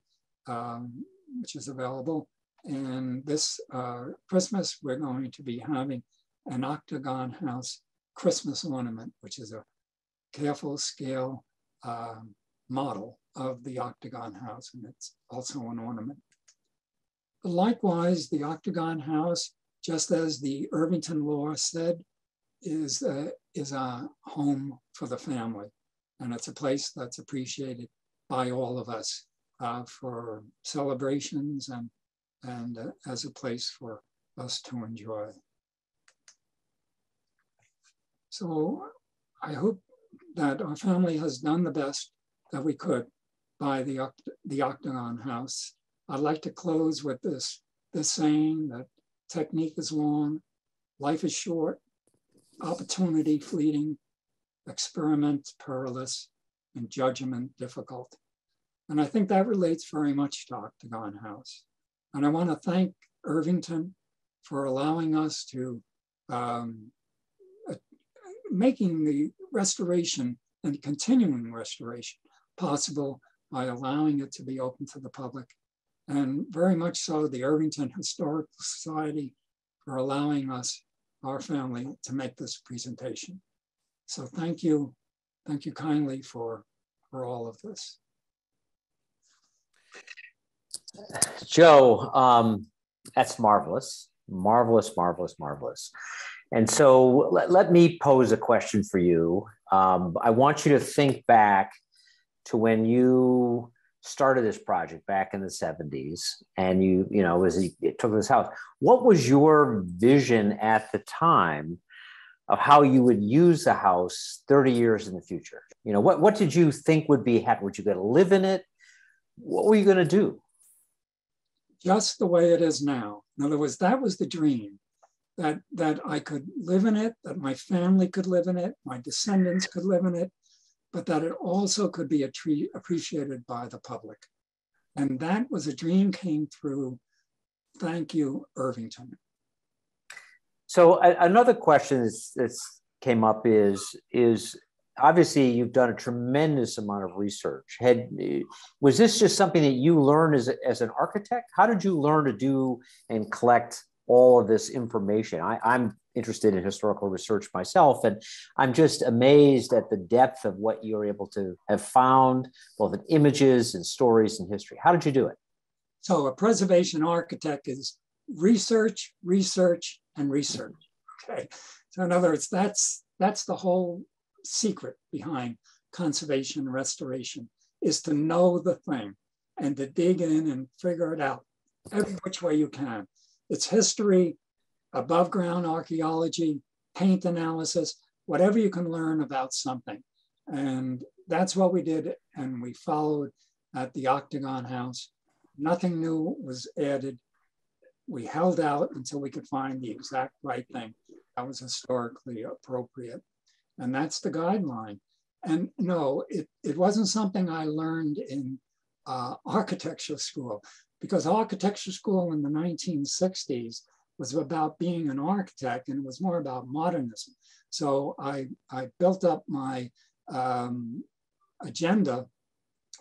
um, which is available. And this uh, Christmas, we're going to be having an Octagon House Christmas ornament, which is a careful scale um, model of the Octagon House, and it's also an ornament. Likewise, the Octagon House, just as the Irvington law said, is a, is a home for the family. And it's a place that's appreciated by all of us uh, for celebrations and, and uh, as a place for us to enjoy. So I hope that our family has done the best that we could by the, the Octagon House. I'd like to close with this, this saying that technique is long, life is short, opportunity fleeting, experiment perilous, and judgment difficult. And I think that relates very much to Octagon House. And I want to thank Irvington for allowing us to um, uh, making the restoration and continuing restoration possible by allowing it to be open to the public. And very much so the Irvington Historical Society for allowing us, our family, to make this presentation. So thank you, thank you kindly for, for all of this. Joe, um, that's marvelous, marvelous, marvelous, marvelous. And so let, let me pose a question for you. Um, I want you to think back to when you started this project back in the 70s and you you know was it took this house. What was your vision at the time of how you would use the house 30 years in the future? You know what what did you think would be happening? would you going to live in it? What were you going to do? Just the way it is now. In other words that was the dream that that i could live in it that my family could live in it my descendants could live in it but that it also could be appreciated by the public. And that was a dream came through. Thank you, Irvington. So another question that came up is is obviously you've done a tremendous amount of research. Had was this just something that you learned as, as an architect? How did you learn to do and collect all of this information? I, I'm interested in historical research myself, and I'm just amazed at the depth of what you're able to have found, both in images and stories and history. How did you do it? So, a preservation architect is research, research, and research. (laughs) Okay. So, in other words, that's that's the whole secret behind conservation and restoration is to know the thing and to dig in and figure it out every which way you can. It's history, above ground archaeology, paint analysis, whatever you can learn about something. And that's what we did. And we followed at the Octagon House. Nothing new was added. We held out until we could find the exact right thing that was historically appropriate. And that's the guideline. And no, it, it wasn't something I learned in uh, architecture school because architecture school in the 1960s was about being an architect and it was more about modernism. So I, I built up my um, agenda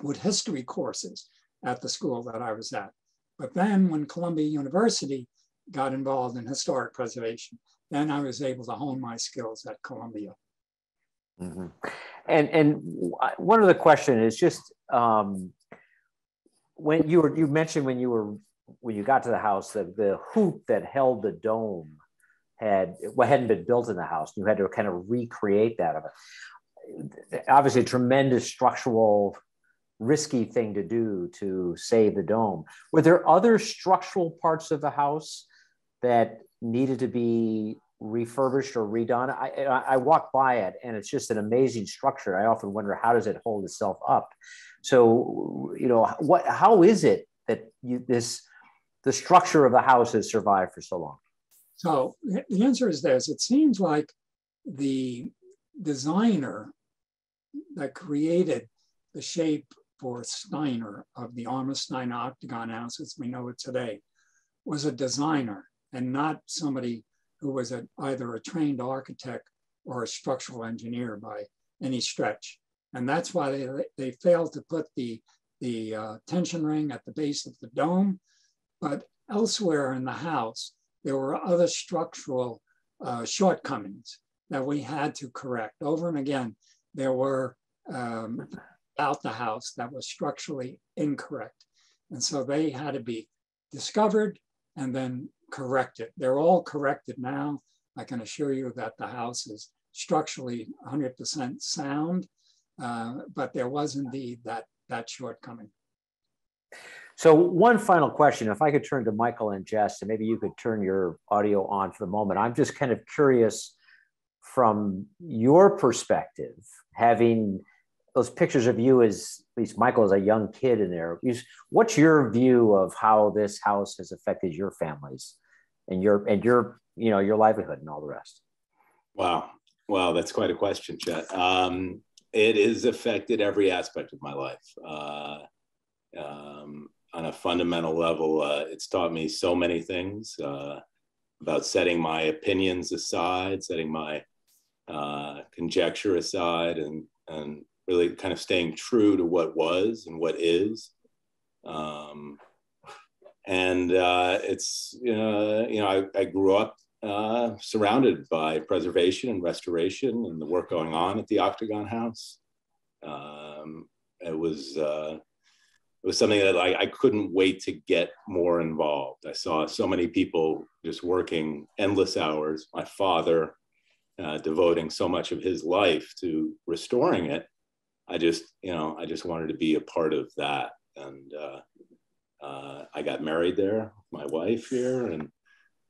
with history courses at the school that I was at. But then when Columbia University got involved in historic preservation, then I was able to hone my skills at Columbia. Mm-hmm. And and one other question is just um, when you were you mentioned when you were when you got to the house, the, the hoop that held the dome had well, hadn't been built in the house. You had to kind of recreate that of it. Obviously, a tremendous structural, risky thing to do to save the dome. Were there other structural parts of the house that needed to be refurbished or redone? I, I, by it and it's just an amazing structure. I often wonder how does it hold itself up. So, you know, what how is it that you, this the structure of the house has survived for so long? So the answer is this it seems like the designer that created the shape for Stiner of the Stiner octagon house as we know it today was a designer and not somebody who was a, either a trained architect or a structural engineer by any stretch. And that's why they, they failed to put the, the uh, tension ring at the base of the dome but elsewhere in the house, there were other structural uh, shortcomings that we had to correct. Over and again, there were um, about the house that was structurally incorrect. And so they had to be discovered and then corrected. They're all corrected now. I can assure you that the house is structurally 100% sound, uh, but there was indeed that, that shortcoming. So one final question, if I could turn to Michael and Jess, and maybe you could turn your audio on for the moment. I'm just kind of curious from your perspective, having those pictures of you as at least Michael as a young kid in there. What's your view of how this house has affected your families and your and your you know your livelihood and all the rest? Wow, wow, that's quite a question, Chet. Um, it has affected every aspect of my life. Uh, um, on a fundamental level, uh, it's taught me so many things uh, about setting my opinions aside, setting my uh, conjecture aside, and and really kind of staying true to what was and what is. Um, and uh, it's you know I, I grew up uh, surrounded by preservation and restoration and the work going on at the Octagon House. Um, it was uh, it was something that I, I couldn't wait to get more involved. I saw so many people just working endless hours. My father uh, devoting so much of his life to restoring it. I just you know I just wanted to be a part of that, and uh, uh, I got married there, my wife here, and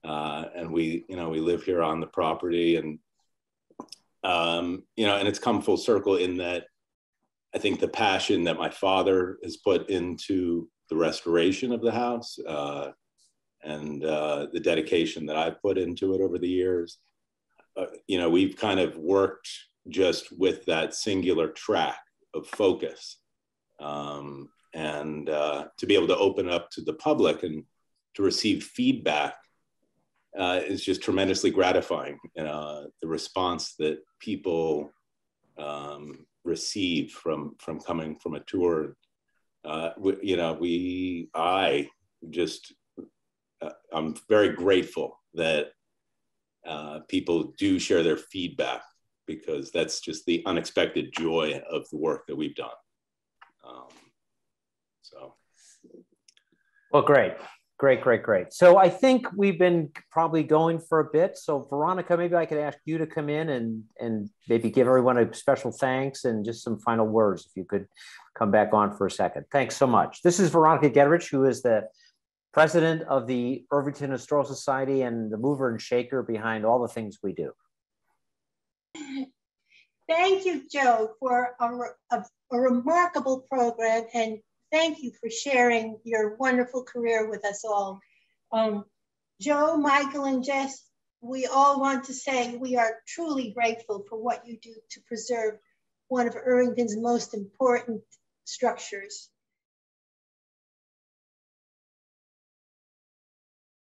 uh, and we, you know, we live here on the property, and um, you know, and it's come full circle in that I think the passion that my father has put into the restoration of the house uh, and uh, the dedication that I've put into it over the years, uh, you know, we've kind of worked just with that singular track of focus. Um, and uh, to be able to open up to the public and to receive feedback uh, is just tremendously gratifying. Uh, the response that people um, receive from from coming from a tour, uh, we, you know, we I just uh, I'm very grateful that uh, people do share their feedback because that's just the unexpected joy of the work that we've done. Um, so, well, great. Great, great, great. So I think we've been probably going for a bit. So Veronica, maybe I could ask you to come in and and maybe give everyone a special thanks and just some final words if you could come back on for a second. Thanks so much. This is Veronica Gederich, who is the president of the Irvington Historical Society and the mover and shaker behind all the things we do. Thank you, Joe, for a, a, a remarkable program and thank you for sharing your wonderful career with us all. Um, Joe, Michael, and Jess, we all want to say we are truly grateful for what you do to preserve one of Irvington's most important structures.